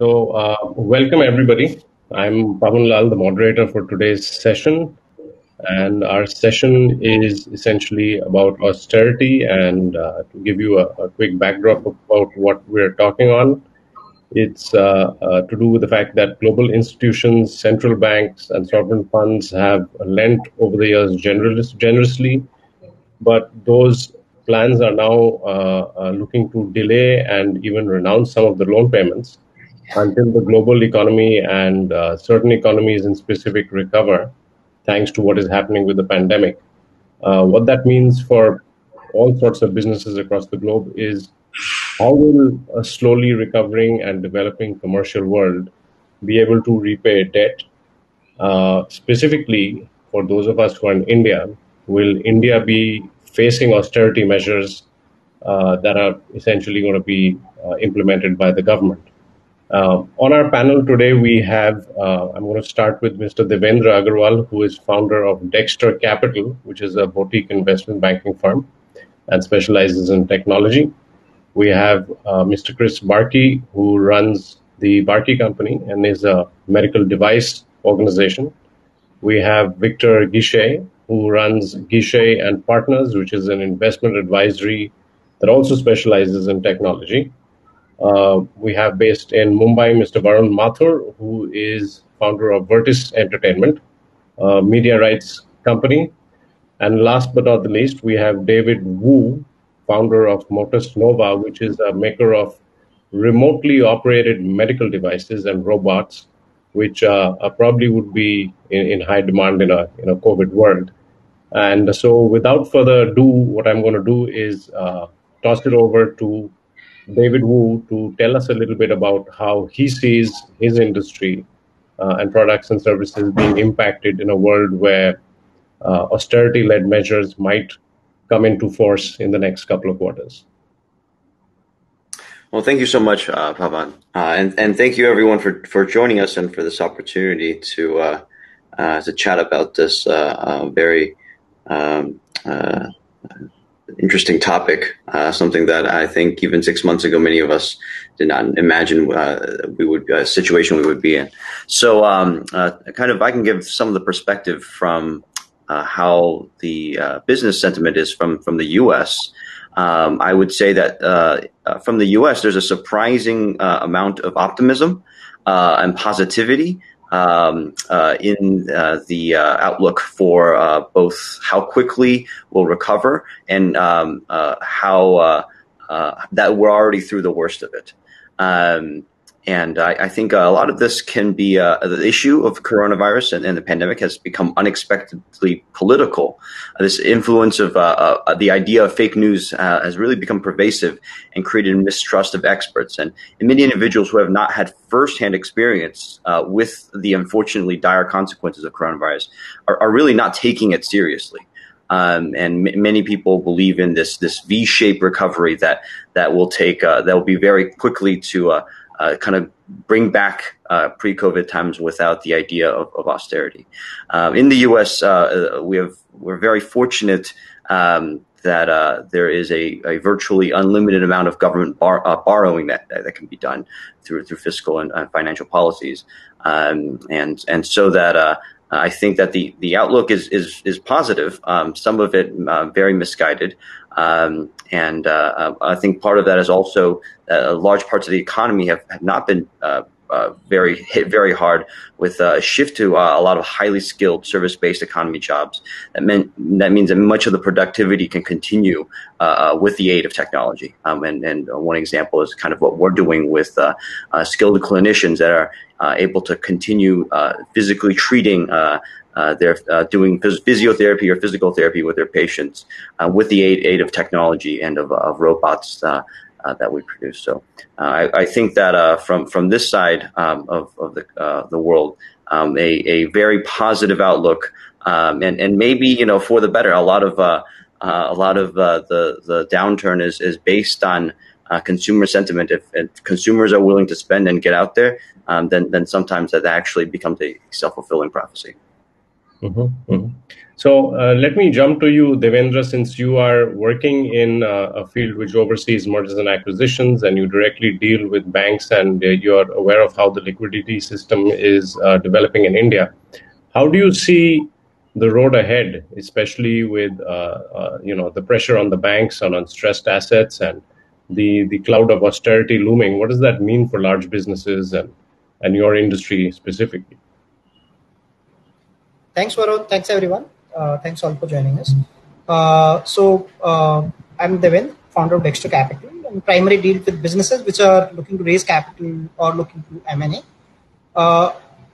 So, uh, welcome everybody. I'm Pavan Lall, the moderator for today's session. And our session is essentially about austerity. And uh, to give you a, a, quick backdrop about what we're talking on, it's uh, uh, to do with the fact that global institutions, central banks, and sovereign funds have lent over the years generous, generously, but those plans are now uh, uh, looking to delay and even renounce some of the loan payments until the global economy and uh, certain economies in specific recover, thanks to what is happening with the pandemic. Uh, what that means for all sorts of businesses across the globe is how will a slowly recovering and developing commercial world be able to repay debt? Uh, specifically, for those of us who are in India, will India be facing austerity measures uh, that are essentially going to be uh, implemented by the government? Uh, on our panel today, we have, uh, I'm going to start with Mr. Devendra Agrawal, who is founder of Dexter Capital, which is a boutique investment banking firm and specializes in technology. We have uh, Mr. Chris Barkey, who runs the Barkey Company and is a medical device organization. We have Victor Guixer, who runs Guixer and Partners, which is an investment advisory that also specializes in technology. Uh, we have based in Mumbai Mr. Varun Mathur, who is founder of Vertice Entertainment, media rights company. And last but not the least, we have David Wu, founder of Motus Nova, which is a maker of remotely operated medical devices and robots, which uh, probably would be in, in, high demand in a in a COVID world. And so, without further ado, what I'm going to do is uh, toss it over to David Wu to tell us a little bit about how he sees his industry uh, and products and services being impacted in a world where uh, austerity led measures might come into force in the next couple of quarters. Well, thank you so much, uh, Pavan, uh, and and thank you everyone for for joining us and for this opportunity to uh, uh to chat about this very um, interesting topic, uh, something that I think even six months ago, many of us did not imagine uh, we would a situation we would be in. So, um, uh, kind of, I can give some of the perspective from uh, how the uh, business sentiment is from from the U.S. Um, I would say that uh, from the U.S., there's a surprising amount of optimism and positivity um, uh, in uh, the uh, outlook for uh, both how quickly we'll recover and um, uh, how uh, that we're already through the worst of it. Um, and I, I, think a lot of this can be uh, the issue of coronavirus and, and, the pandemic has become unexpectedly political. Uh, this influence of uh, uh the idea of fake news uh, has really become pervasive and created mistrust of experts. And, and many individuals who have not had firsthand experience uh, with the unfortunately dire consequences of coronavirus are, are really not taking it seriously. Um, and m- many people believe in this this V-shaped recovery that that will take that will be very quickly to uh, kind of bring back uh, pre-COVID times without the idea of, of austerity. Um, in the U.S., uh, we have we're very fortunate um, that uh, there is a, a, virtually unlimited amount of government bar, uh, borrowing that, that, can be done through through fiscal and financial policies, um, and and so that. Uh, I think that the, the outlook is is is positive. Um, some of it very misguided, um, and uh, uh, I think part of that is also uh, large parts of the economy have, have not been uh, uh very hit very hard with a shift to uh, a lot of highly skilled service-based economy jobs. That meant that means that much of the productivity can continue with the aid of technology. Um, and, and one example is kind of what we're doing with skilled clinicians that are able to continue physically treating uh, they're uh, doing physiotherapy or physical therapy with their patients uh, with the aid, aid of technology and of, of robots uh, uh, that we produce. So I, I, think that from from this side um, of, of the the world, um, a, a very positive outlook, um, and and maybe you know for the better. A lot of a lot of the the downturn is is based on. Uh, consumer sentiment. If, if, consumers are willing to spend and get out there, um, then then sometimes that actually becomes a self fulfilling prophecy. Mm-hmm, mm-hmm. So uh, let me jump to you, Devendra, since you are working in uh, a field which oversees mergers and acquisitions and you directly deal with banks and uh, you're aware of how the liquidity system is developing in India. How do you see the road ahead, especially with you know the pressure on the banks and on stressed assets and the, the cloud of austerity looming? What does that mean for large businesses and, and your industry specifically? Thanks, Varun. Thanks, everyone. Uh, thanks all for joining us. Uh, so uh, I'm Devin, founder of Dexter Capital, and primarily deal with businesses which are looking to raise capital or looking to M&A.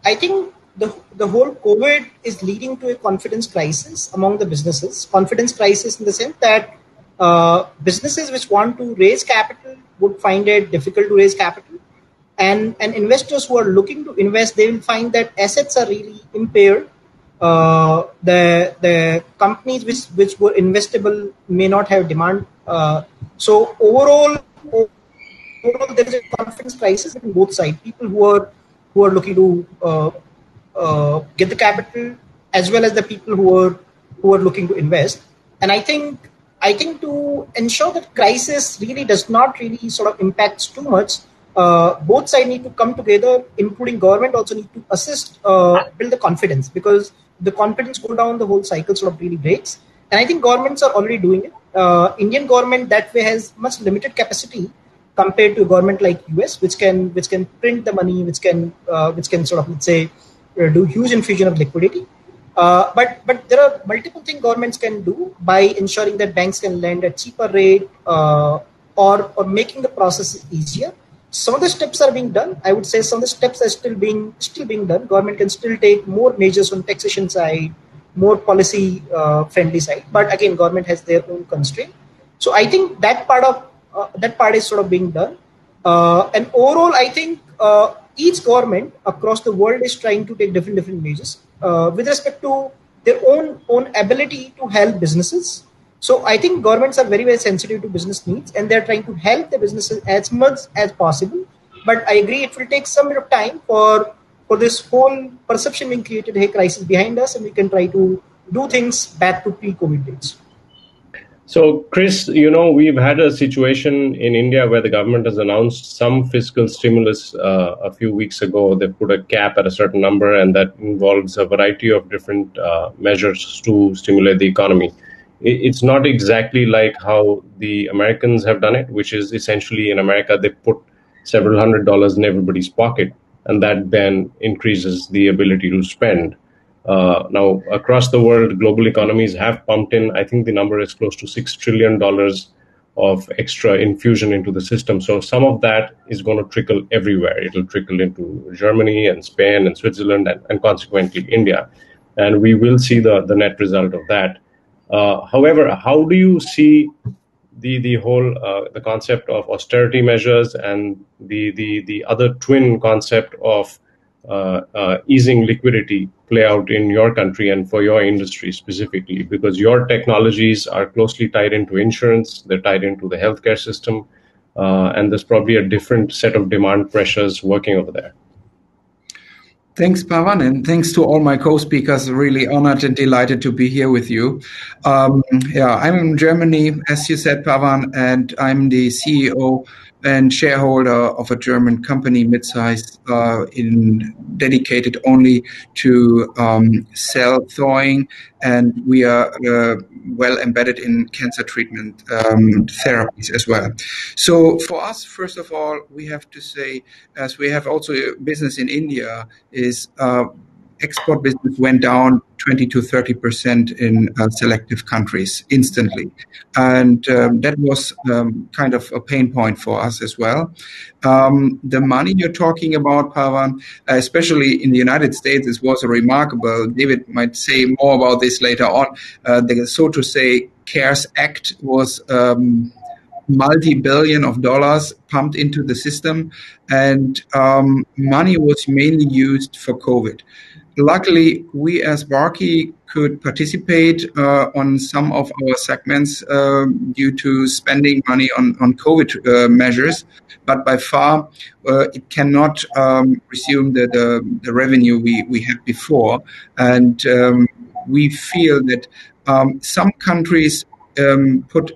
I think the, the whole COVID is leading to a confidence crisis among the businesses. Confidence crisis in the sense that uh, businesses which want to raise capital would find it difficult to raise capital. And, and investors who are looking to invest, they will find that assets are really impaired uh, the the companies which which were investable may not have demand. Uh, so overall, overall, there is a confidence crisis in both sides. People who are who are looking to uh, uh, get the capital, as well as the people who are who are looking to invest. And I think I think to ensure that crisis really does not really sort of impacts too much. Uh, both sides need to come together, including government also need to assist, uh, build the confidence because the confidence go down, the whole cycle sort of really breaks. And I think governments are already doing it. Uh, Indian government that way has much limited capacity compared to a government like US, which can which can print the money, which can uh, which can sort of let's say uh, do huge infusion of liquidity. Uh, but but there are multiple things governments can do by ensuring that banks can lend at cheaper rate uh, or or making the process easier some of the steps are being done. I would say some of the steps are still being still being done. Government can still take more measures on taxation side more policy uh, friendly side. But again government has their own constraint. So i think that part of uh, that part is sort of being done. Uh, and overall i think uh, each government across the world is trying to take different different measures uh, with respect to their own own ability to help businesses so I think governments are very, very sensitive to business needs and they're trying to help the businesses as much as possible. But I agree it will take some bit of time for for this whole perception being created, hey, crisis behind us, and we can try to do things back to pre-COVID days. So, Chris, you know, we've had a situation in India where the government has announced some fiscal stimulus uh, a few weeks ago. They put a cap at a certain number, and that involves a variety of different uh, measures to stimulate the economy it's not exactly like how the Americans have done it, which is essentially in America they put several hundred dollars in everybody's pocket, and that then increases the ability to spend. Uh, now, across the world, global economies have pumped in. I think the number is close to six trillion dollars of extra infusion into the system. So some of that is going to trickle everywhere. It'll trickle into Germany and Spain and Switzerland and, and consequently India. And we will see the, the net result of that. Uh, however, how do you see the the whole uh, the concept of austerity measures and the the the other twin concept of uh, easing liquidity play out in your country and for your industry specifically? Because your technologies are closely tied into insurance they're tied into the healthcare system and there's probably a different set of demand pressures working over there Thanks, Pavan, and thanks to all my co-speakers. Really honored and delighted to be here with you. Um, yeah, I'm in Germany, as you said, Pavan, and I'm the CEO and shareholder of a German company, mid-sized, uh, in dedicated only to um, cell thawing, and we are uh, well embedded in cancer treatment um, therapies as well. So for us, first of all, we have to say, as we have also a business in India, is uh, export business went down 20 to 30 percent in uh, selective countries instantly, and um, that was um, kind of a pain point for us as well. Um, the money you're talking about, Pavan, especially in the United States, this was a remarkable. David might say more about this later on. Uh, the so to say CARES Act was. Um, multi-billion of dollars pumped into the system and um, money was mainly used for covid luckily, we as Barkey could participate uh, on some of our segments uh, due to spending money on, on COVID uh, measures, but by far uh, it cannot um, resume the, the, the, revenue we, we had before. And um, we feel that um, some countries um, put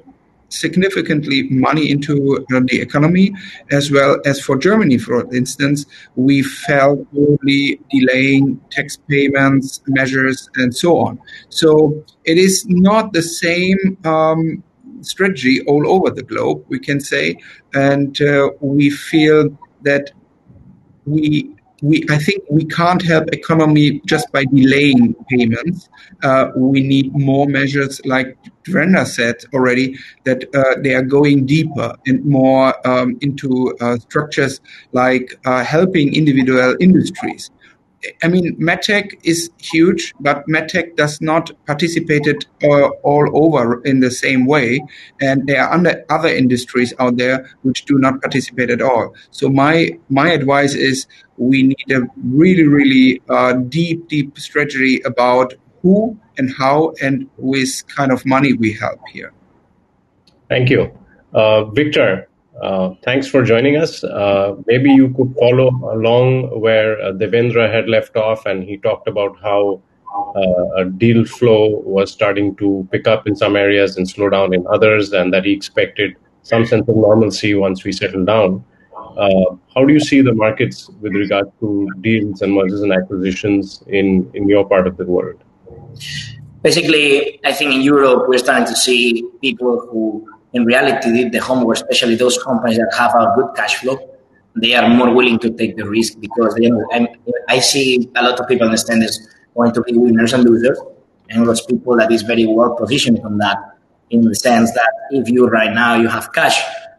significantly money into the economy, as well as for Germany, for instance, we felt only delaying tax payments measures and so on. So it is not the same um, strategy all over the globe, we can say, and uh, we feel that we we I think we can't help economy just by delaying payments. Uh, we need more measures, like Brenda said already, that uh, they are going deeper and more um, into uh, structures like uh, helping individual industries. I mean, MedTech is huge, but MedTech does not participate uh, all over in the same way. And there are other industries out there which do not participate at all. So my, my advice is we need a really, really uh, deep, deep strategy about who and how and with kind of money we help here. Thank you. Uh, Victor, uh, thanks for joining us. Uh, maybe you could follow along where uh, Devendra had left off, and he talked about how uh, deal flow was starting to pick up in some areas and slow down in others, and that he expected some sense of normalcy once we settle down. Uh, how do you see the markets with regard to deals and mergers and acquisitions in, in your part of the world? Basically, I think in Europe we're starting to see people who in reality the homework, especially those companies that have a good cash flow, they are more willing to take the risk because they, I see a lot of people understand this going to be winners and losers, and those people that is very well positioned on that in the sense that if you right now you have cash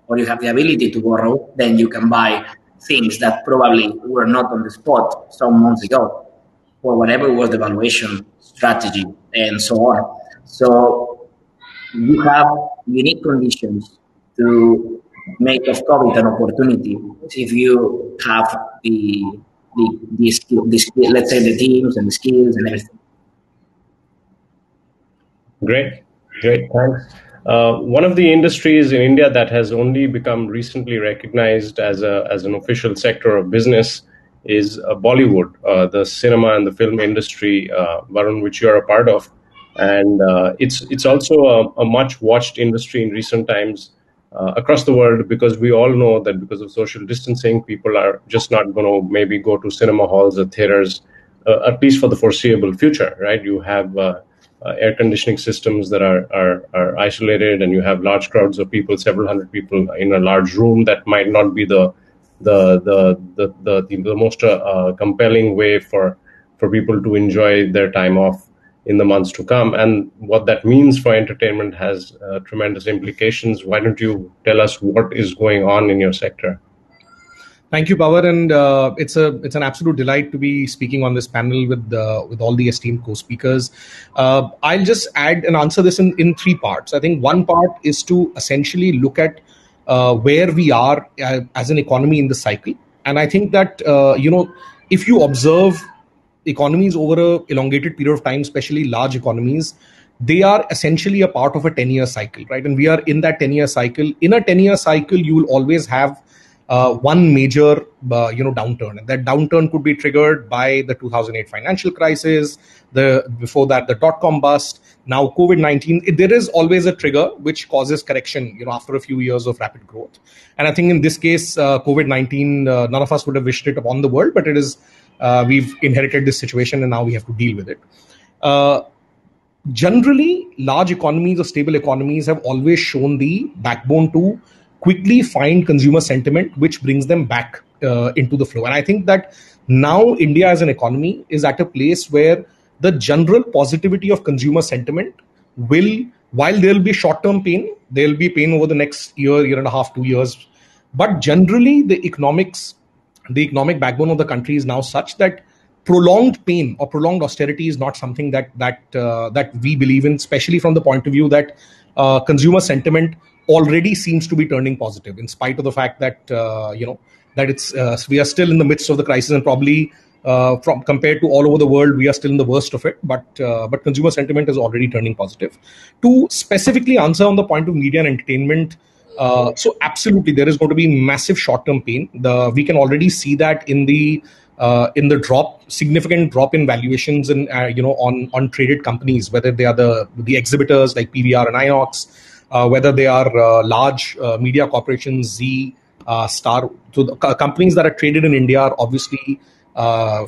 or you have the ability to borrow, then you can buy things that probably were not on the spot some months ago or whatever was the valuation strategy and so on. So you have unique conditions to make of COVID an opportunity if you have the the, the, skill, the skill, let's say the teams and the skills and everything. Great, great, thanks. Uh, one of the industries in India that has only become recently recognized as a as an official sector of business is uh, Bollywood, uh, the cinema and the film industry, uh, Varun, which you are a part of and uh, it's it's also a, a, much watched industry in recent times uh, across the world because we all know that because of social distancing, people are just not going to maybe go to cinema halls or theaters uh, at least for the foreseeable future, right? You have uh, uh, air conditioning systems that are, are are isolated, and you have large crowds of people, several hundred people in a large room. That might not be the the the the the, the, most uh, compelling way for for people to enjoy their time off in the months to come. And what that means for entertainment has uh, tremendous implications. Why don't you tell us what is going on in your sector? Thank you, Pavan, and uh, it's a it's an absolute delight to be speaking on this panel with uh, with all the esteemed co-speakers. Uh, I'll just add and answer this in, in three parts. I think one part is to essentially look at uh, where we are uh, as an economy in the cycle, and I think that uh, you know if you observe economies over a elongated period of time, especially large economies, they are essentially a part of a 10 year cycle, right? And we are in that 10 year cycle. In a 10 year cycle, you will always have uh, one major, uh, you know, downturn, and that downturn could be triggered by the 2008 financial crisis. The before that, the dot com bust. Now, COVID 19. There is always a trigger which causes correction, you know, after a few years of rapid growth. And I think in this case, uh, COVID 19, uh, none of us would have wished it upon the world, but it is uh, we've inherited this situation and now we have to deal with it. Uh, generally, large economies or stable economies have always shown the backbone to quickly find consumer sentiment, which brings them back uh, into the flow. And I think that now India as an economy is at a place where the general positivity of consumer sentiment will, while there will be short term pain, there will be pain over the next year, year and a half, two years. But generally, the economics the economic backbone of the country is now such that prolonged pain or prolonged austerity is not something that that uh, that we believe in, especially from the point of view that uh, consumer sentiment already seems to be turning positive, in spite of the fact that uh, you know that it's uh, we are still in the midst of the crisis and probably. Uh, from compared to all over the world, we are still in the worst of it, but uh, but consumer sentiment is already turning positive. To specifically answer on the point of media and entertainment, uh, so absolutely, there is going to be massive short-term pain. The we can already see that in the uh, in the drop, significant drop in valuations and uh, you know on on traded companies, whether they are the the exhibitors like PVR and Inox, uh, whether they are uh, large media corporations, Zee, Star. So the companies that are traded in India are obviously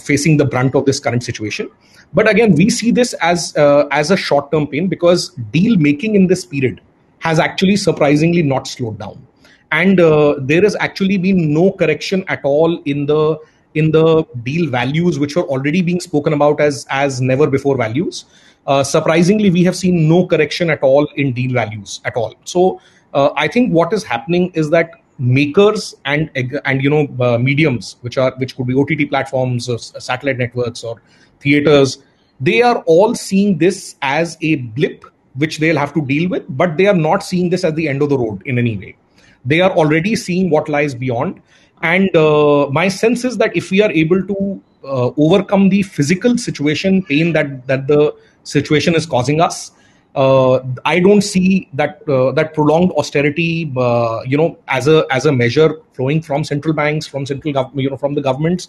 facing the brunt of this current situation. But again, we see this as as a short term pain because deal making in this period has actually surprisingly not slowed down. And uh, there has actually been no correction at all in the in the deal values which were already being spoken about as as never before values. Uh, surprisingly we have seen no correction at all in deal values at all. So uh, i think what is happening is that makers and and you know uh, mediums which are which could be ott platforms or satellite networks or theaters they are all seeing this as a blip which they'll have to deal with but they are not seeing this as the end of the road in any way. They are already seeing what lies beyond. And uh, my sense is that if we are able to uh, overcome the physical situation pain that that the situation is causing us uh, I don't see that uh, that prolonged austerity, uh, you know, as a as a measure flowing from central banks, from central government, you know, from the governments,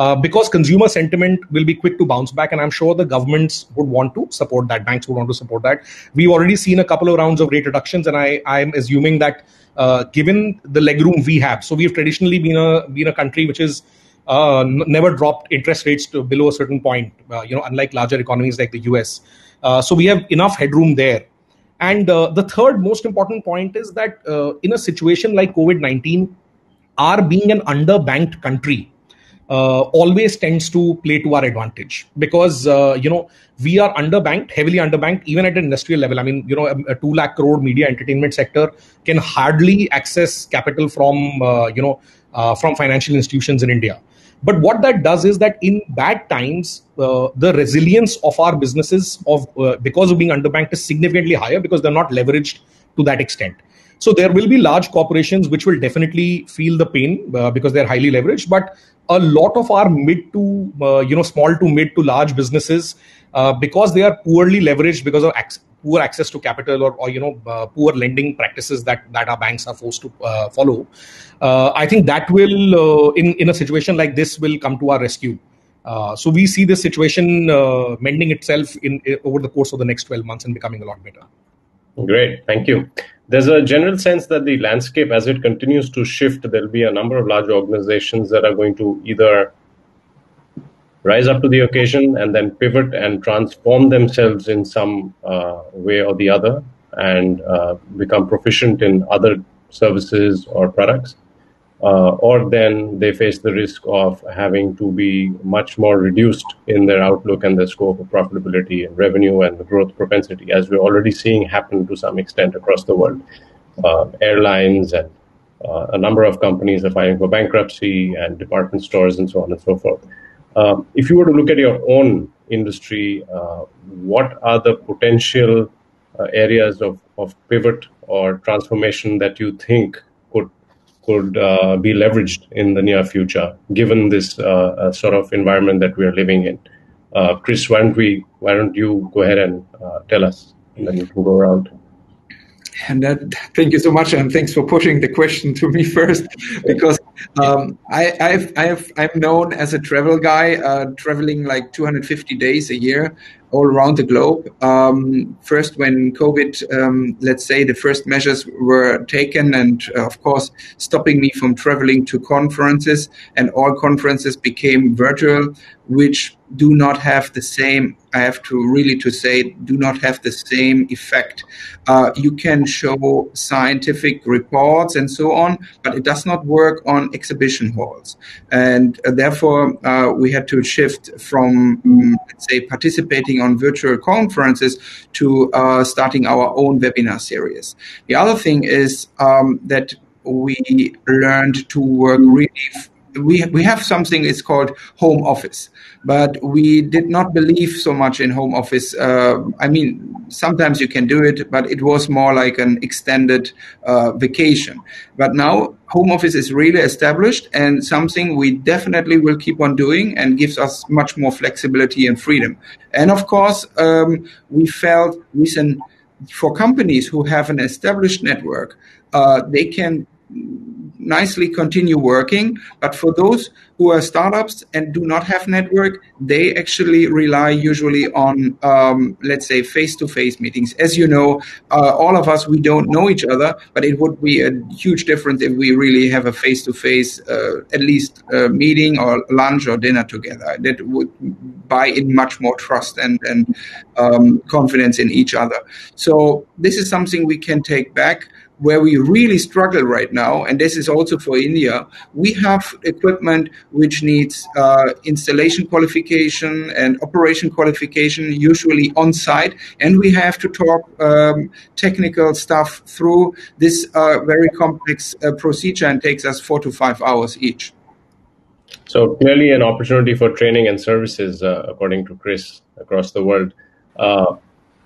uh, because consumer sentiment will be quick to bounce back, and I'm sure the governments would want to support that. Banks would want to support that. We've already seen a couple of rounds of rate reductions, and I I'm assuming that uh, given the legroom we have. So we've traditionally been a been a country which is uh, n- never dropped interest rates to below a certain point. Uh, you know, unlike larger economies like the US. Uh, so we have enough headroom there. And the third most important point is that in a situation like COVID nineteen, our being an underbanked country uh, always tends to play to our advantage because uh, you know we are underbanked, heavily underbanked, even at an industrial level. I mean, you know, a, a two lakh crore media entertainment sector can hardly access capital from uh, you know uh, from financial institutions in India. But what that does is that in bad times, uh, the resilience of our businesses of uh, because of being underbanked is significantly higher because they're not leveraged to that extent. So there will be large corporations which will definitely feel the pain uh, because they're highly leveraged. But a lot of our mid to uh, you know small to mid to large businesses, uh, because they are poorly leveraged because of poor access to capital or, or you know uh, poor lending practices that that our banks are forced to uh, follow. Uh, I think that will in in a situation like this will come to our rescue. so we see this situation mending itself in, in over the course of the next 12 months and becoming a lot better. Great, thank you. There's a general sense that the landscape, as it continues to shift, there'll be a number of large organizations that are going to either rise up to the occasion and then pivot and transform themselves in some uh, way or the other and uh, become proficient in other services or products uh, or then they face the risk of having to be much more reduced in their outlook and their scope of profitability and revenue and the growth propensity, as we're already seeing happen to some extent across the world. Uh, airlines and uh, a number of companies are filing for bankruptcy and department stores and so on and so forth. Um, if you were to look at your own industry, uh, what are the potential uh, areas of, of pivot or transformation that you think could uh, be leveraged in the near future, given this uh, uh, sort of environment that we are living in. Uh, Chris, why don't we? Why don't you go ahead and uh, tell us, and then you can go around. And that, thank you so much, and thanks for pushing the question to me first, because um, I, I've, I'm known as a travel guy, traveling like 250 days a year, all around the globe. Um, first, when COVID, um, let's say, the first measures were taken, and uh, of course, stopping me from traveling to conferences, and all conferences became virtual, which do not have the same. I have to really to say, do not have the same effect. Uh, you can show scientific reports and so on, but it does not work on exhibition halls, and uh, therefore uh, we had to shift from, um, let's say, participating on virtual conferences to uh, starting our own webinar series. The other thing is um, that we learned to work really we we have something it's called home office. But we did not believe so much in home office uh, i mean sometimes you can do it but it was more like an extended uh, vacation. But now home office is really established and something we definitely will keep on doing and gives us much more flexibility and freedom. And of course um, we felt recent for companies who have an established network uh, they can nicely continue working. But for those who are startups and do not have network, they actually rely usually on, um, let's say, face-to-face meetings. As you know, uh, all of us we don't know each other, but it would be a huge difference if we really have a face-to-face, uh, at least uh, meeting or lunch or dinner together. That would buy in much more trust and and um, confidence in each other. So this is something we can take back where we really struggle right now, and this is also for India, we have equipment which needs uh, installation qualification and operation qualification, usually on site, and we have to talk um, technical stuff through this uh, very complex uh, procedure and takes us four to five hours each. So clearly, an opportunity for training and services, uh, according to Chris, across the world. Uh,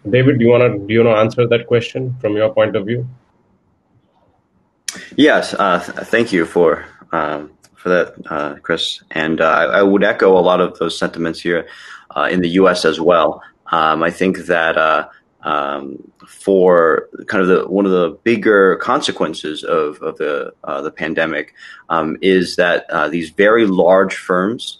David, do you want to do you want to answer that question from your point of view? Yes, uh, th- thank you for um, for that, uh, Chris. And uh, I, I, would echo a lot of those sentiments here uh, in the U.S. as well. Um, I think that uh, um, for kind of the one of the bigger consequences of, of the uh, the pandemic um, is that these very large firms.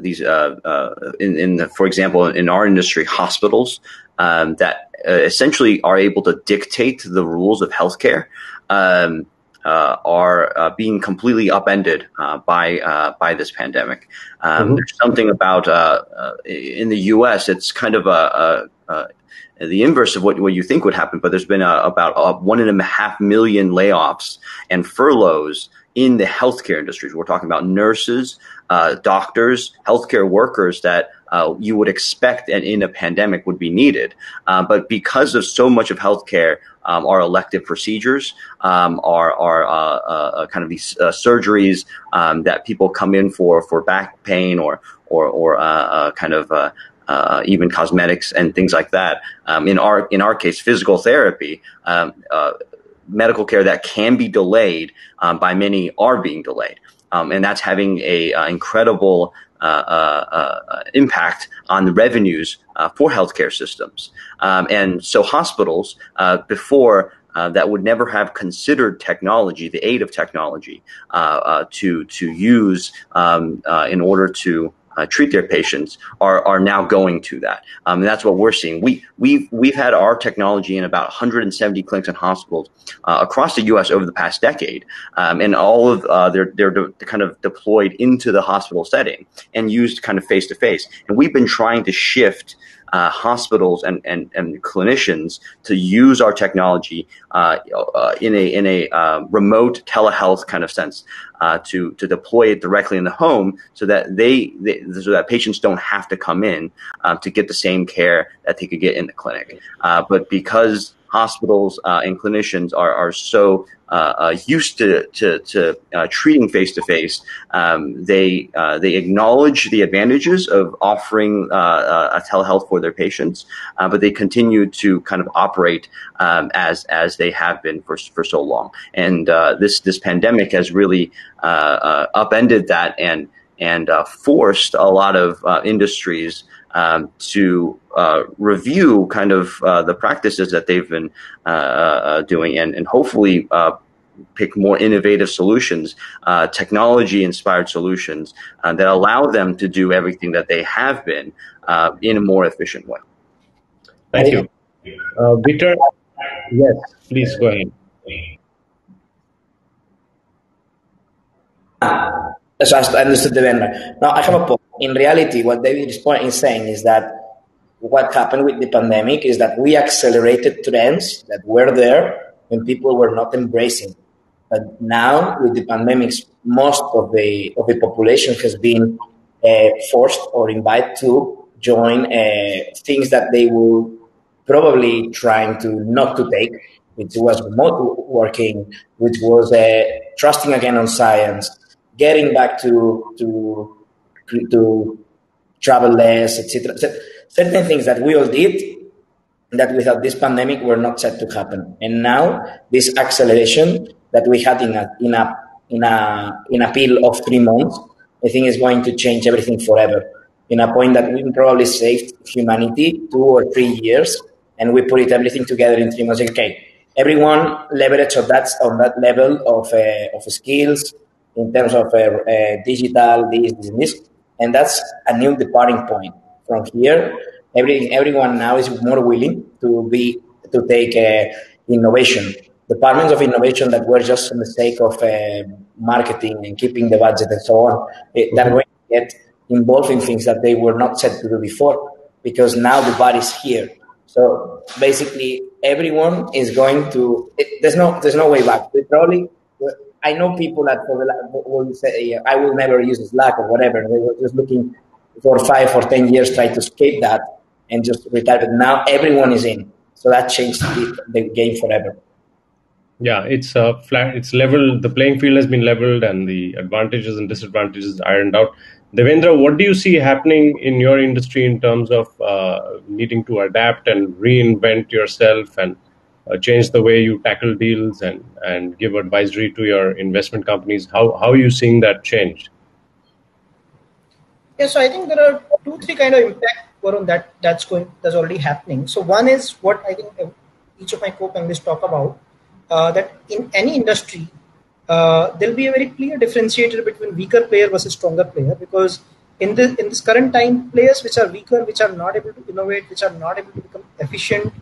these, in, in the, for example, in our industry, hospitals um, that essentially are able to dictate the rules of healthcare um, uh, are uh, being completely upended uh, by uh, by this pandemic. Um, mm-hmm. There's something about uh, uh, in the U.S. It's kind of a, a, a, the inverse of what, what you think would happen, but there's been about one and a half million layoffs and furloughs in the healthcare industries. We're talking about nurses, doctors, healthcare workers that uh, you would expect and in a pandemic would be needed. Uh, but because of so much of healthcare um, are elective procedures, um, are, are uh, uh, uh kind of these uh, surgeries um, that people come in for for back pain or or, or kind of even cosmetics and things like that. Um, in our in our case, physical therapy um, medical care that can be delayed um, by many are being delayed. Um, and that's having a uh, incredible uh, uh, uh, impact on the revenues for healthcare systems. Um, and so hospitals before uh, that would never have considered technology, the aid of technology, uh, uh, to to use um, in order to uh, treat their patients are, are now going to that. Um, and that's what we're seeing. We, we've, we've had our technology in about 170 clinics and hospitals uh, across the U.S. over the past decade. Um, and all of uh, they're, they're de- kind of deployed into the hospital setting and used kind of face to face. And we've been trying to shift uh, hospitals and, and, and clinicians to use our technology uh, uh, in a in a uh, remote telehealth kind of sense uh, to to deploy it directly in the home so that they, they so that patients don't have to come in uh, to get the same care that they could get in the clinic. but because hospitals uh, and clinicians are, are so uh, uh, used to, to, to uh, treating face to face, they uh, they acknowledge the advantages of offering a telehealth for their patients, but they continue to kind of operate um, as as they have been for for so long. And this this pandemic has really upended that and and forced a lot of industries um, to uh, review kind of uh, the practices that they've been uh, uh doing and, and hopefully uh, pick more innovative solutions, uh, technology inspired solutions that allow them to do everything that they have been in a more efficient way. Thank you. Victor, yes, please go ahead. So I understood the vendor. Now I have a point. In reality, what David is saying is that what happened with the pandemic is that we accelerated trends that were there when people were not embracing. But now, with the pandemics, most of the of the population has been uh, forced or invited to join uh, things that they were probably trying to not to take, which was remote working, which was uh, trusting again on science, getting back to to to travel less, etc. Certain things that we all did that without this pandemic were not set to happen. And now this acceleration that we had in a in a in a in a pill of three months, I think is going to change everything forever. In a point that we probably saved humanity two or three years, and we put it everything together in three months. Okay, everyone leverage on that on that level of uh, of skills in terms of uh, uh, digital this, this this and that's a new departing point from here every everyone now is more willing to be to take uh, innovation departments of innovation that were just for the sake of uh, marketing and keeping the budget and so on it, that way get involved in things that they were not set to do before because now the body's here so basically, everyone is going to. It, there's no there's no way back. We probably. I know people that will say, "I will never use Slack or whatever." They were just looking for five or ten years, try to escape that and just retire. But now everyone is in, so that changed the, the game forever. Yeah, it's uh, flat. It's leveled. The playing field has been leveled, and the advantages and disadvantages ironed out. Devendra, what do you see happening in your industry in terms of uh, needing to adapt and reinvent yourself and uh, change the way you tackle deals and, and give advisory to your investment companies? How, how are you seeing that change? Yeah, so I think there are two, three kind of impact on that that's going that's already happening. So one is what I think each of my co-panelists talk about uh, that in any industry uh, there'll be a very clear differentiator between weaker player versus stronger player because in this in this current time players which are weaker which are not able to innovate which are not able to become efficient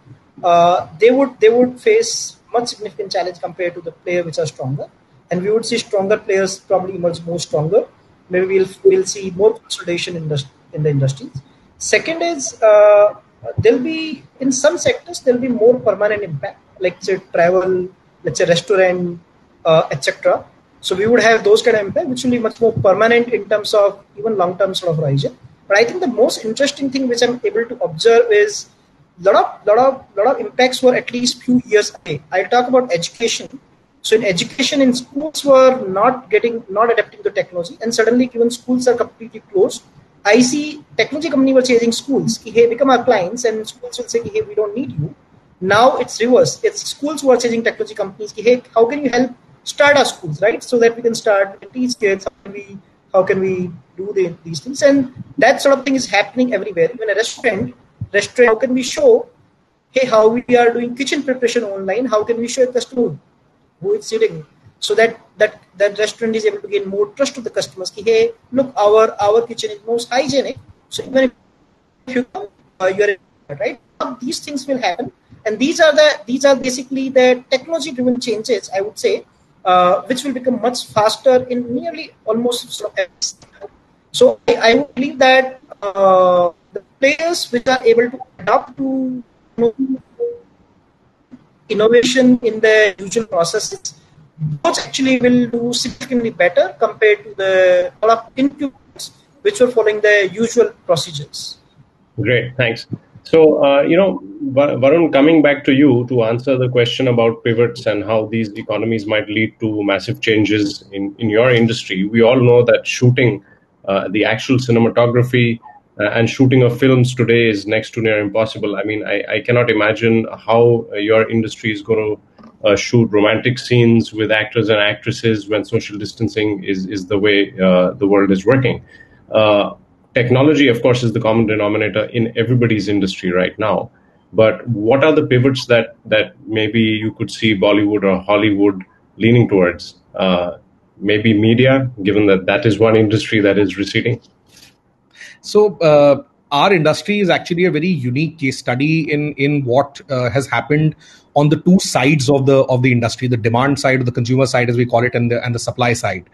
uh, they would they would face much significant challenge compared to the player which are stronger and we would see stronger players probably emerge more stronger maybe we'll we'll see more consolidation in the in the industries second is uh, there'll be in some sectors there'll be more permanent impact like say travel let's say restaurant uh, etc. So we would have those kind of impact, which will be much more permanent in terms of even long-term sort of horizon. But I think the most interesting thing which I'm able to observe is lot of lot of lot of impacts were at least few years away. I'll talk about education. So in education, in schools were not getting not adapting to technology, and suddenly given schools are completely closed, I see technology company were changing schools. Hey, become our clients, and schools will say, hey, we don't need you. Now it's reverse. It's schools who are changing technology companies. Hey, how can you help start our schools, right? So that we can start and teach kids how can we how can we do the, these things, and that sort of thing is happening everywhere. Even a restaurant, restaurant, how can we show, hey, how we are doing kitchen preparation online? How can we show a customer who is sitting, so that that that restaurant is able to gain more trust of the customers. Hey, look, our our kitchen is most hygienic. So even if you come, uh, you are right. These things will happen, and these are the these are basically the technology driven changes. I would say uh, which will become much faster in nearly almost so I, I believe that uh, players which are able to adapt to you know, innovation in the usual processes, those actually will do significantly better compared to the incubators which were following the usual procedures. Great, thanks. So, uh, you know, Varun, coming back to you to answer the question about pivots and how these economies might lead to massive changes in, in your industry, we all know that shooting, uh, the actual cinematography, uh, and shooting of films today is next to near impossible. I mean, I, I cannot imagine how your industry is going to uh, shoot romantic scenes with actors and actresses when social distancing is, is the way uh, the world is working. Uh, technology, of course, is the common denominator in everybody's industry right now. But what are the pivots that that maybe you could see Bollywood or Hollywood leaning towards? Uh, maybe media, given that that is one industry that is receding. So. Uh, our industry is actually a very unique case study in in what uh, has happened on the two sides of the of the industry the demand side the consumer side as we call it and the and the supply side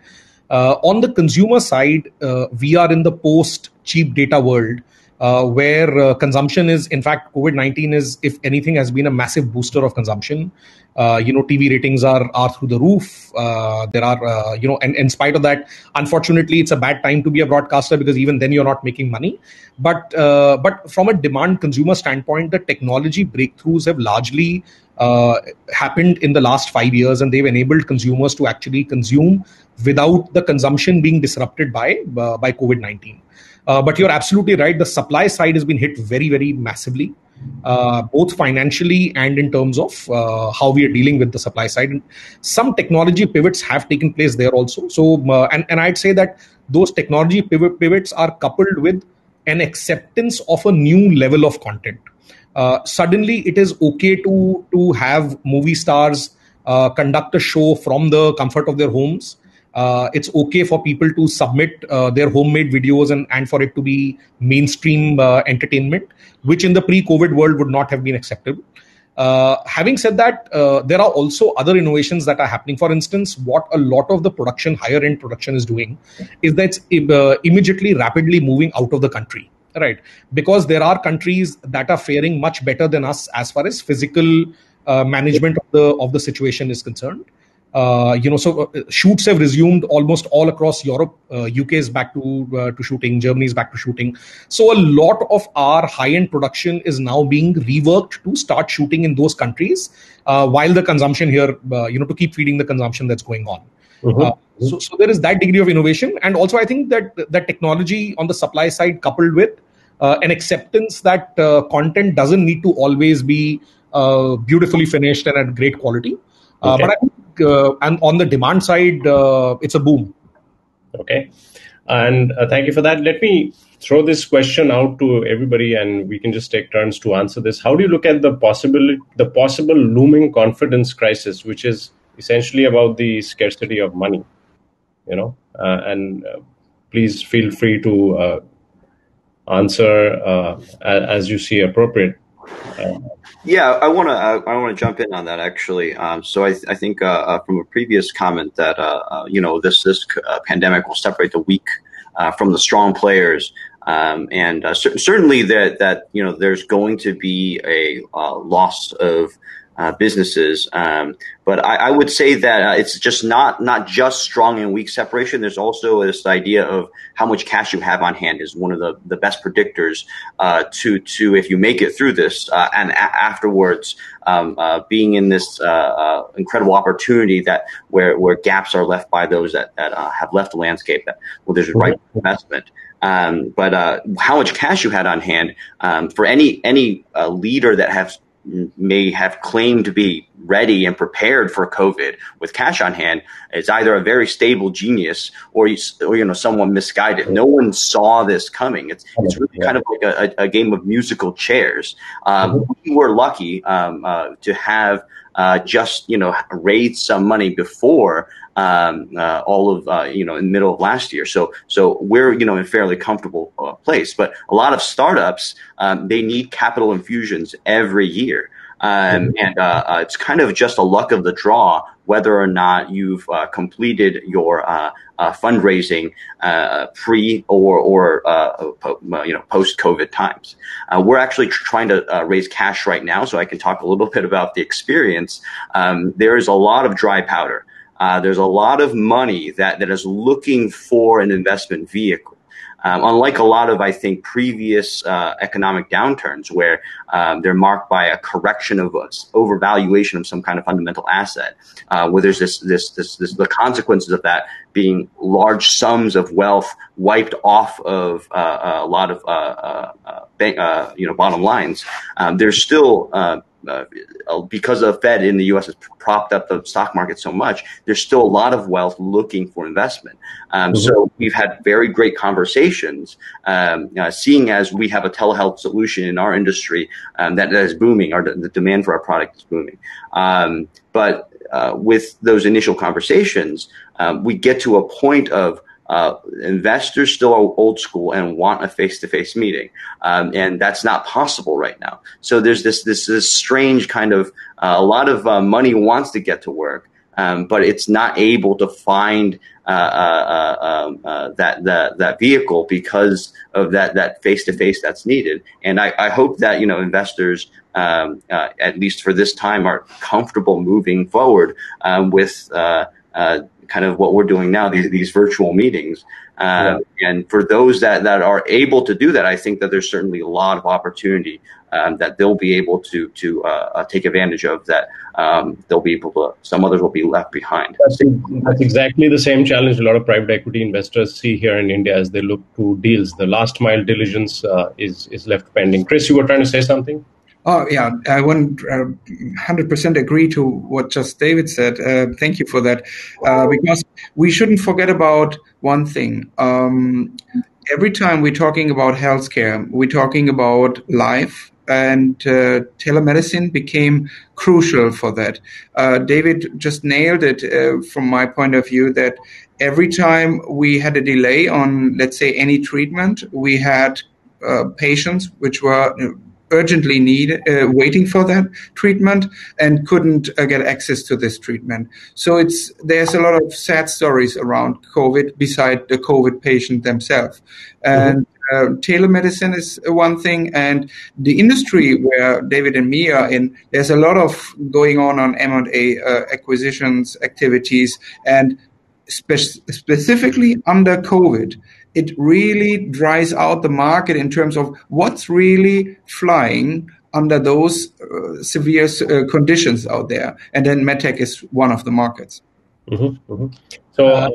uh, on the consumer side, uh, we are in the post cheap data world. Uh, where uh, consumption is, in fact, COVID nineteen is, if anything, has been a massive booster of consumption. Uh, you know, TV ratings are are through the roof. Uh, there are, you know, and in spite of that, unfortunately, it's a bad time to be a broadcaster because even then you're not making money. But but from a demand consumer standpoint, the technology breakthroughs have largely uh, happened in the last five years, and they've enabled consumers to actually consume without the consumption being disrupted by uh, by COVID nineteen. Uh, but you're absolutely right. The supply side has been hit very, very massively, uh, both financially and in terms of uh, how we are dealing with the supply side. And some technology pivots have taken place there also. So, uh, and, and I'd say that those technology pivot, pivots are coupled with an acceptance of a new level of content. uh, suddenly it is okay to to have movie stars uh, conduct a show from the comfort of their homes. Uh, it's okay for people to submit uh, their homemade videos and, and for it to be mainstream uh, entertainment, which in the pre-COVID world would not have been acceptable. Uh, having said that, uh, there are also other innovations that are happening. For instance, what a lot of the production, higher end production, is doing is that it's uh, immediately, rapidly moving out of the country, right? Because there are countries that are faring much better than us as far as physical management of the of the situation is concerned. Uh, you know, so uh, shoots have resumed almost all across Europe. Uh, UK is back to uh, to shooting. Germany is back to shooting. So a lot of our high end production is now being reworked to start shooting in those countries, uh, while the consumption here, uh, you know, to keep feeding the consumption that's going on. Mm-hmm. so, so there is that degree of innovation, and also I think that that technology on the supply side, coupled with an acceptance that content doesn't need to always be beautifully finished and at great quality. Okay. But I think uh, and on the demand side, uh, it's a boom. Okay, and uh, thank you for that. Let me throw this question out to everybody, and we can just take turns to answer this. How do you look at the possible the possible looming confidence crisis, which is essentially about the scarcity of money? You know, uh, and uh, please feel free to uh, answer as you see appropriate. Yeah, I want to I, I want to jump in on that actually. Um, so I, I think uh, uh, from a previous comment that uh, uh you know this this uh, pandemic will separate the weak uh, from the strong players, um, and certainly that that you know there's going to be a loss of uh, businesses. Um, but I, I, would say that uh, it's just not not just strong and weak separation. There's also this idea of how much cash you have on hand is one of the, the best predictors uh, to to if you make it through this uh, and a- afterwards um, uh, being in this uh, incredible opportunity that where where gaps are left by those that, that have left the landscape that well there's a right mm-hmm. investment. Um, but how much cash you had on hand um, for any any leader that has may have claimed to be ready and prepared for COVID with cash on hand is either a very stable genius or you, or you know someone misguided. No one saw this coming. It's it's really kind of like a, a game of musical chairs. Um, mm-hmm. we were lucky um, uh, to have uh, just you know raised some money before um, uh, all of uh, you know in the middle of last year. So so we're you know in a fairly comfortable uh, place. But a lot of startups um, they need capital infusions every year. Um, mm-hmm. and uh, uh, it's kind of just a luck of the draw whether or not you've uh, completed your uh, uh, fundraising uh, pre or or po- you know post COVID times. we're actually trying to raise cash right now, so I can talk a little bit about the experience. Um, there is a lot of dry powder. Uh, there's a lot of money that, that is looking for an investment vehicle. Um, unlike a lot of, I think, previous uh, economic downturns where um, they're marked by a correction of overvaluation of some kind of fundamental asset, uh, where there's this, this, this, this, the consequences of that being large sums of wealth wiped off of uh, a lot of uh, uh, bank, you know, bottom lines. Um, there's still uh, because the Fed in the U.S. has propped up the stock market so much, there's still a lot of wealth looking for investment. Um, mm-hmm. So we've had very great conversations, um, uh, seeing as we have a telehealth solution in our industry um, that, that is booming, or the demand for our product is booming. Um, but uh, with those initial conversations, um, we get to a point of uh, investors still are old school and want a face-to-face meeting, um, and that's not possible right now. So there's this this, this strange kind of uh, a lot of uh, money wants to get to work, um, but it's not able to find uh, uh, uh, um, that that that vehicle because of that that face-to-face that's needed. And I, I hope that you know investors. Um, at least for this time, are comfortable moving forward um, with kind of what we're doing now, these, these virtual meetings. Uh, yeah. And for those that, that are able to do that, I think that there's certainly a lot of opportunity um, that they'll be able to to uh, uh, take advantage of. That um, they'll be able to. Some others will be left behind. That's, that's exactly the same challenge a lot of private equity investors see here in India as they look to deals. The last mile diligence uh, is is left pending. Chris, you were trying to say something. Oh yeah, I want uh, hundred percent agree to what just David said. Uh, thank you for that, uh, because we shouldn't forget about one thing. Um, every time we're talking about healthcare, we're talking about life, and uh, telemedicine became crucial for that. Uh, David just nailed it uh, from my point of view that every time we had a delay on, let's say, any treatment, we had patients which were urgently need uh, waiting for that treatment and couldn't uh, get access to this treatment. So it's there's a lot of sad stories around COVID beside the COVID patient themselves. And uh, telemedicine is one thing, and the industry where David and me are in, there's a lot of going on on M&A uh, acquisitions activities, and spe- specifically under COVID it really dries out the market in terms of what's really flying under those uh, severe uh, conditions out there. And then MedTech is one of the markets. Mm-hmm, mm-hmm. So, uh,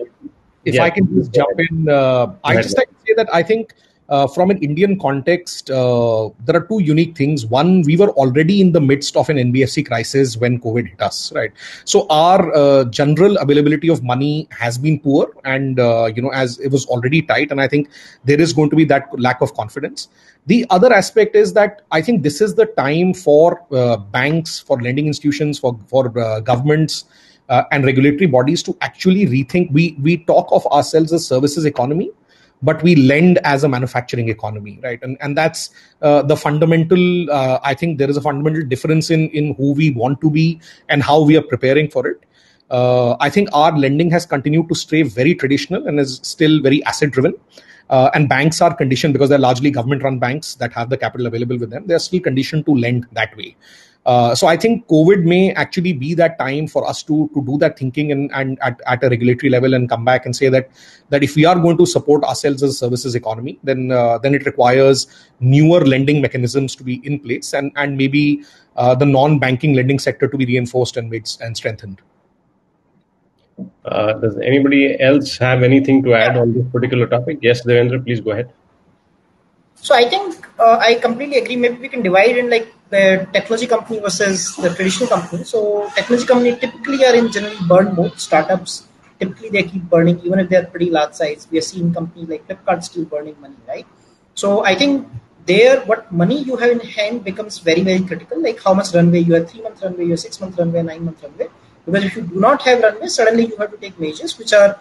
if yeah. I can just jump in, uh, I just like to say that I think uh, from an Indian context, uh, there are two unique things. One, we were already in the midst of an NBFC crisis when COVID hit us, right? So our uh, general availability of money has been poor, and uh, you know, as it was already tight, and I think there is going to be that lack of confidence. The other aspect is that I think this is the time for uh, banks, for lending institutions, for for uh, governments. and regulatory bodies to actually rethink. We we talk of ourselves as services economy, but we lend as a manufacturing economy right? And and that's uh, the fundamental uh, i think there is a fundamental difference in in who we want to be and how we are preparing for it. Uh, i think our lending has continued to stay very traditional and is still very asset driven. Uh, and banks are conditioned because they're largely government run banks that have the capital available with them. They're still conditioned to lend that way uh, so I think COVID may actually be that time for us to to do that thinking and, and at, at a regulatory level and come back and say that that if we are going to support ourselves as a services economy, then uh, then it requires newer lending mechanisms to be in place and and maybe uh, the non-banking lending sector to be reinforced and made and strengthened. Uh, does anybody else have anything to add on this particular topic? Yes, Devendra, please go ahead. So I think uh, I completely agree. Maybe we can divide in like the technology company versus the traditional company. So technology company typically are in generally burn mode. Startups typically they keep burning even if they're pretty large size. We are seeing companies like Flipkart still burning money, right? So I think there what money you have in hand becomes very very critical. Like how much runway you have, three month runway, you have six month runway, nine month runway. Because if you do not have runway, suddenly you have to take measures which are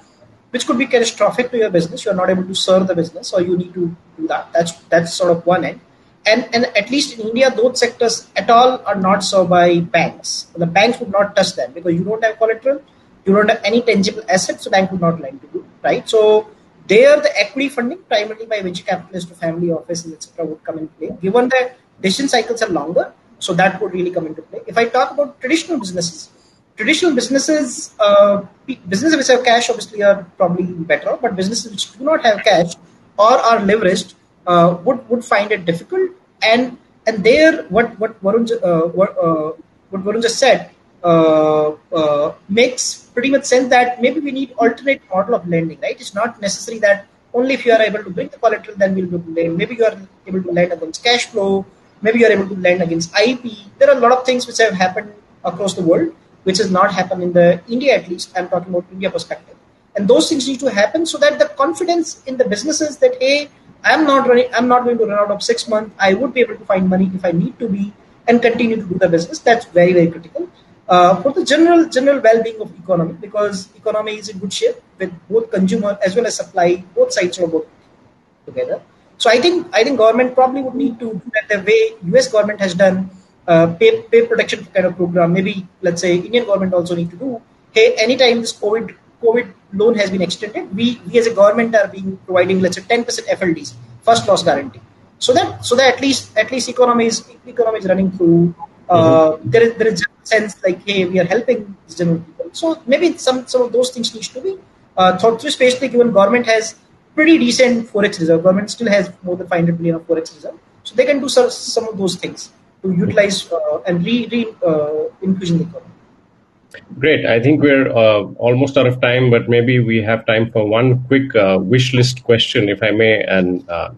which could be catastrophic to your business. You're not able to serve the business, or you need to do that. That's that's sort of one end. And and at least in India, those sectors at all are not served by banks. The banks would not touch them because you don't have collateral, you don't have any tangible assets, so bank would not lend to you, right? So there, the equity funding, primarily by venture capitalists to family offices, etc., would come in play. Given that decision cycles are longer, so that would really come into play. If I talk about traditional businesses, traditional businesses, uh, businesses which have cash obviously are probably better, but businesses which do not have cash or are leveraged uh, would would find it difficult. And and there, what what Varun uh, what, uh, what Varun just said uh, makes pretty much sense that maybe we need alternate model of lending. Right? It's not necessary that only if you are able to bring the collateral, then we'll be able to lend. Maybe you are able to lend against cash flow. Maybe you are able to lend against IP. There are a lot of things which have happened across the world which has not happened in the India at least. I'm talking about India perspective. And those things need to happen so that the confidence in the businesses that hey, I'm not running, I'm not going to run out of six months. I would be able to find money if I need to be and continue to do the business. That's very, very critical. Uh, for the general general well-being of economy, because economy is in good shape with both consumer as well as supply, both sides are both together. So I think I think government probably would need to do that the way US government has done uh, pay, pay protection kind of program. Maybe let's say Indian government also need to do. Hey, anytime this COVID COVID loan has been extended, we we as a government are being providing let's say 10% FLDs, first loss guarantee. So that so that at least at least economy is economy is running through. Uh, mm-hmm. there is there is a sense like hey we are helping general people. So maybe some some of those things need to be uh, thought through, especially given government has pretty decent forex reserve. Government still has more than 500 billion of forex reserve, so they can do some, some of those things to utilize uh, and re, re uh, increasing the economy. Great. I think we're uh, almost out of time, but maybe we have time for one quick uh, wish list question, if I may. And, uh,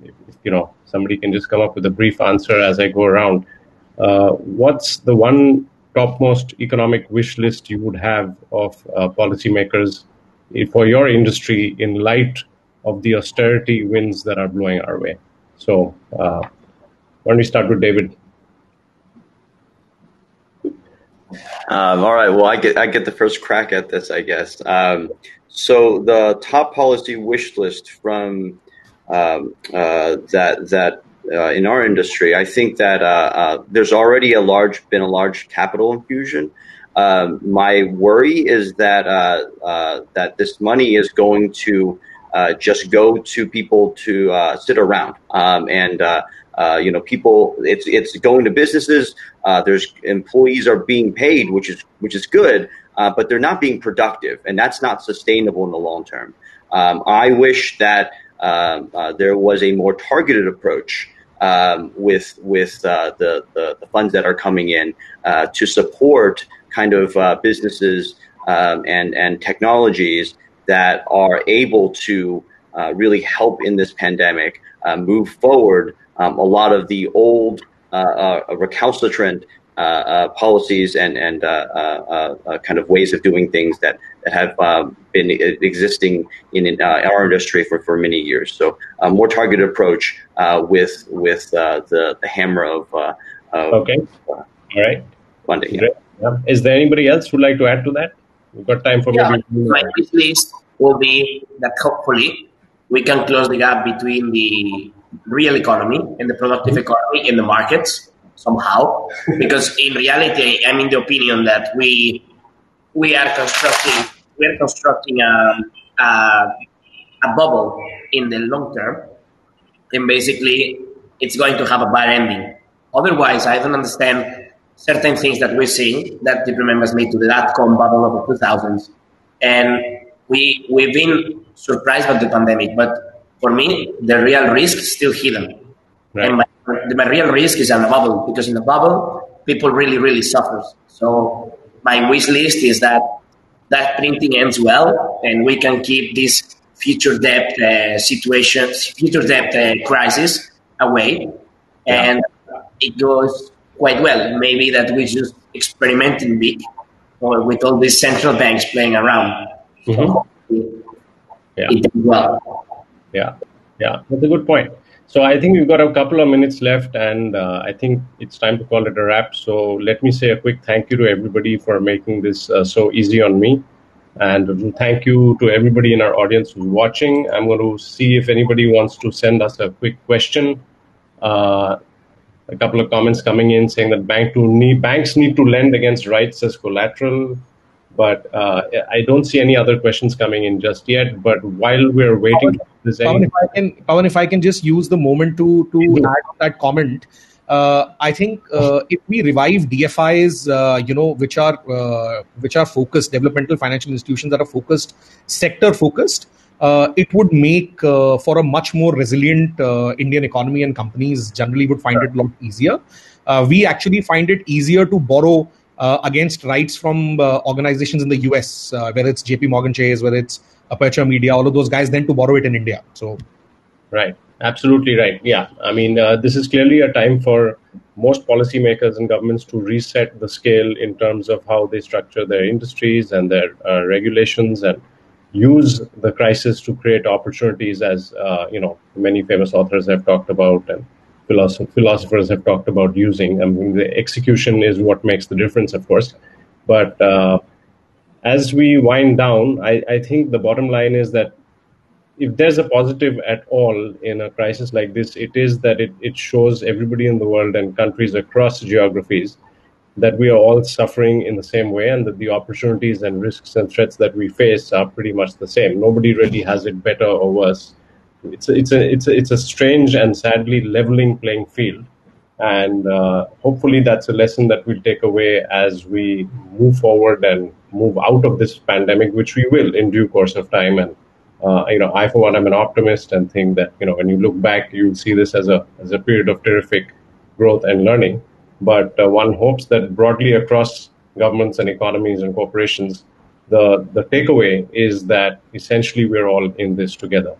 you know, somebody can just come up with a brief answer as I go around. Uh, what's the one topmost economic wish list you would have of policymakers for your industry in light of the austerity winds that are blowing our way? So, why don't we start with David? Um, all right. Well, I get I get the first crack at this, I guess. Um, so the top policy wish list from um, uh, that that uh, in our industry, I think that uh, uh there's already a large been a large capital infusion. Um, my worry is that uh, uh, that this money is going to just go to people to sit around um, and you know, people, it's it's going to businesses. Uh, there's employees are being paid, which is which is good, uh, but they're not being productive, and that's not sustainable in the long term. Um, I wish that um, uh, there was a more targeted approach um, with with uh, the, the, the funds that are coming in uh, to support kind of businesses um, and and technologies that are able to really help in this pandemic move forward um, a lot of the old uh, uh, recalcitrant uh, uh, policies and and uh, uh, kind of ways of doing things that, that have um, been existing in, in our industry for, for many years. So a more targeted approach with with the, the hammer of, of okay, all right, funding. Yeah. Yeah. Is there anybody else who'd like to add to that? We've got time for yeah, maybe. My wish list will be that hopefully we can close the gap between the real economy and the productive mm-hmm. economy in the markets somehow. Because in reality i'm in the opinion that we we are constructing we are constructing a, a, a bubble in the long term. And basically it's going to have a bad ending. Otherwise i don't understand certain things that we're seeing that deep remembers me to the dot-com bubble of the 2000s and we we've been surprised by the pandemic but for me, the real risk is still hidden. Right. And my, my real risk is in the bubble because in the bubble, people really, really suffer. So my wish list is that that printing ends well and we can keep this future debt uh, situation, future debt uh, crisis away. Yeah. And it goes quite well. Maybe that we just experimenting big or with all these central banks playing around. Mm-hmm. So yeah. it does well. Yeah, yeah, that's a good point. So I think we've got a couple of minutes left, and uh, I think it's time to call it a wrap. So let me say a quick thank you to everybody for making this uh, so easy on me, and thank you to everybody in our audience who's watching. I'm going to see if anybody wants to send us a quick question. Uh, a couple of comments coming in saying that bank to need, banks need to lend against rights as collateral but uh, I don't see any other questions coming in just yet. But while we're waiting, Pavan, if I can, Pavan, if I can just use the moment to to mm-hmm. add that comment. Uh, I think uh, if we revive DFIs, uh, you know, which are uh, which are focused, developmental financial institutions that are focused, sector focused, uh, it would make uh, for a much more resilient Indian economy, and companies generally would find it a lot easier. we actually find it easier to borrow against rights from uh, organizations in the US, uh, whether it's JP Morgan Chase, whether it's Aperture Media, all of those guys, then to borrow it in India. So, right, absolutely right. Yeah, I mean, uh, this is clearly a time for most policymakers and governments to reset the scale in terms of how they structure their industries and their uh, regulations and use the crisis to create opportunities, as uh, you know, many famous authors have talked about and philosophers have talked about using. I mean, the execution is what makes the difference, of course. But uh, as we wind down, I, I think the bottom line is that if there's a positive at all in a crisis like this, it is that it, it shows everybody in the world and countries across geographies that we are all suffering in the same way and that the opportunities and risks and threats that we face are pretty much the same. Nobody really has it better or worse it's a, it's a it's a, it's a strange and sadly leveling playing field. And uh, hopefully that's a lesson that we'll take away as we move forward and move out of this pandemic which we will in due course of time. And uh, you know i for one am an optimist and think that you know when you look back you'll see this as a as a period of terrific growth and learning. But uh, one hopes that broadly across governments and economies and corporations the the takeaway is that essentially we're all in this together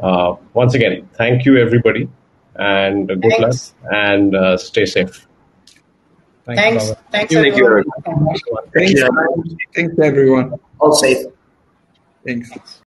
uh, once again, thank you, everybody, and good Thanks. luck and uh, stay safe. Thanks. Thanks, Thanks everyone. Thanks, Thanks, everyone. All safe. Thanks.